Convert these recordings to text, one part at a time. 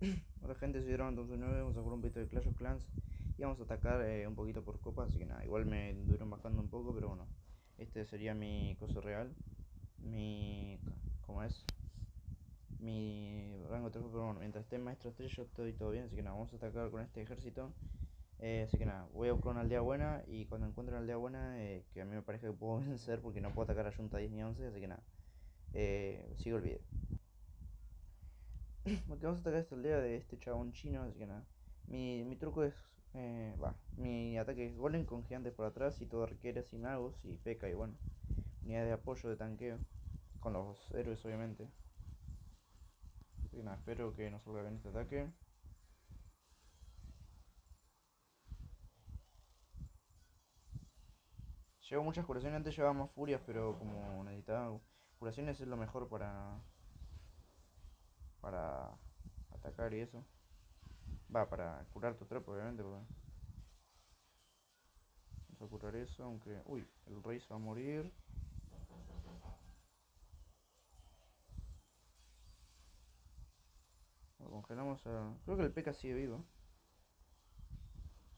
Hola gente, soy Drone 9 vamos a jugar un poquito de Clash of Clans y vamos a atacar eh, un poquito por copa, así que nada, igual me duran bajando un poco, pero bueno, este sería mi coso real, mi... ¿cómo es? Mi rango 3, pero bueno, mientras esté maestro 3 yo estoy todo bien, así que nada, vamos a atacar con este ejército, eh, así que nada, voy a buscar una aldea buena y cuando encuentre una aldea buena, eh, que a mí me parece que puedo vencer porque no puedo atacar a Junta 10 ni 11, así que nada, sigo el video. Porque vamos a atacar esta aldea de este chabón chino, así que nada. Mi, mi truco es. Eh, va. mi ataque es golem con gigantes por atrás y todo requiere así magos y peca y bueno. Unidades de apoyo de tanqueo. Con los héroes obviamente. Así que nada, espero que nos salga bien este ataque. Llevo muchas curaciones, antes llevaba más furias, pero como necesitaba curaciones es lo mejor para para atacar y eso. Va, para curar tu tropa, obviamente. Vamos a curar eso, aunque... Uy, el rey se va a morir. Lo congelamos a... Creo que el P.K. sigue vivo.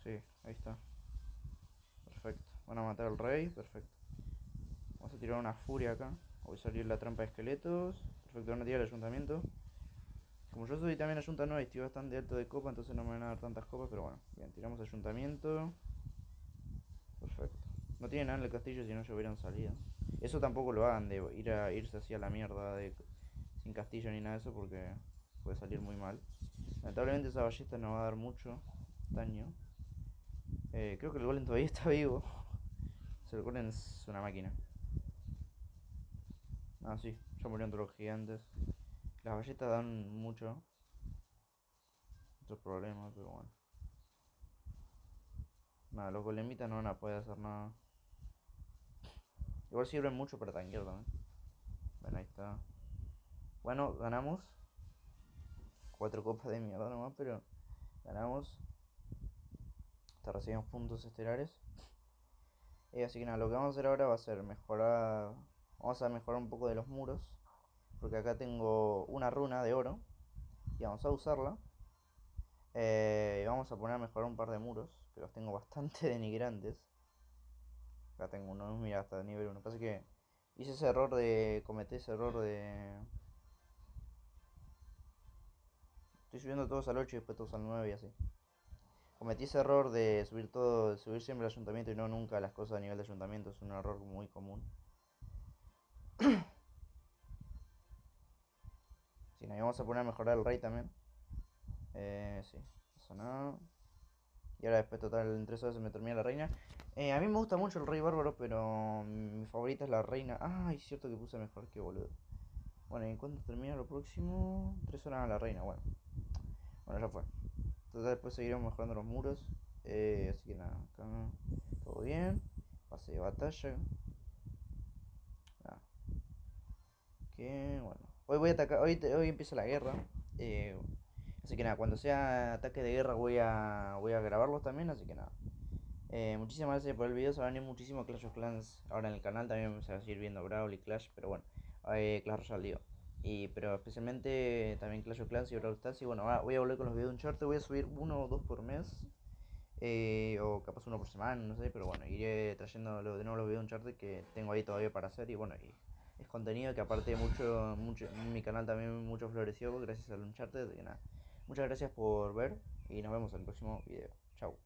Sí, ahí está. Perfecto. Van a matar al rey, perfecto. Vamos a tirar una furia acá. Voy a salir la trampa de esqueletos. Perfecto, van a tirar el ayuntamiento. Como yo soy también ayunta nueva y estoy bastante alto de copa, entonces no me van a dar tantas copas, pero bueno. Bien, tiramos ayuntamiento. Perfecto. No tiene nada en el castillo si no yo hubieran salido. Eso tampoco lo hagan de ir a irse así a la mierda de sin castillo ni nada de eso porque puede salir muy mal. Lamentablemente esa ballesta no va a dar mucho daño. Eh, creo que el golem todavía está vivo. Se golem es una máquina. Ah, sí, ya murieron todos los gigantes. Las balletas dan mucho. Otros problemas, pero bueno. Nada, los golemitas no van a poder hacer nada. Igual sirven mucho para tanquear también. Bueno, ahí está. Bueno, ganamos. Cuatro copas de mierda nomás, pero ganamos. Hasta recibimos puntos estelares. Y así que nada, lo que vamos a hacer ahora va a ser mejorar. Vamos a mejorar un poco de los muros porque acá tengo una runa de oro y vamos a usarla. Eh, vamos a poner a mejorar un par de muros que los tengo bastante denigrantes. Acá tengo uno, mira hasta nivel 1 pasa que hice ese error de cometer ese error de estoy subiendo todos al 8 y después todos al 9 y así. Cometí ese error de subir todo subir siempre al ayuntamiento y no nunca las cosas a nivel de ayuntamiento es un error muy común vamos a poner a mejorar el rey también. Eh, sí, eso. Y ahora después total entre eso se me termina la reina. Eh, a mí me gusta mucho el rey bárbaro, pero mi favorita es la reina. Ay, es cierto que puse mejor que boludo. Bueno, ¿y cuándo termina lo próximo? Tres horas a la reina, bueno. Bueno, ya fue. Entonces después seguiremos mejorando los muros. Eh, así que nada, acá todo bien. Pase de batalla. Que bueno. Hoy voy a atacar, hoy, hoy empieza la guerra. Eh, así que nada, cuando sea ataque de guerra voy a, voy a grabarlos también, así que nada. Eh, muchísimas gracias por el video, se van a venir muchísimo Clash of Clans ahora en el canal, también se va a seguir viendo Brawl y Clash, pero bueno, eh, Clash Royale. Y, pero especialmente también Clash of Clans y Brawl Stars. Y bueno, ahora voy a volver con los videos de Uncharted. Voy a subir uno o dos por mes. o capaz uno por semana, no sé. Pero bueno, iré trayendo de nuevo los videos de Uncharted que tengo ahí todavía para hacer. Y bueno, y es contenido que aparte mucho, mucho mi canal también mucho floreció gracias al Uncharted. nada. Muchas gracias por ver y nos vemos en el próximo video. Chau.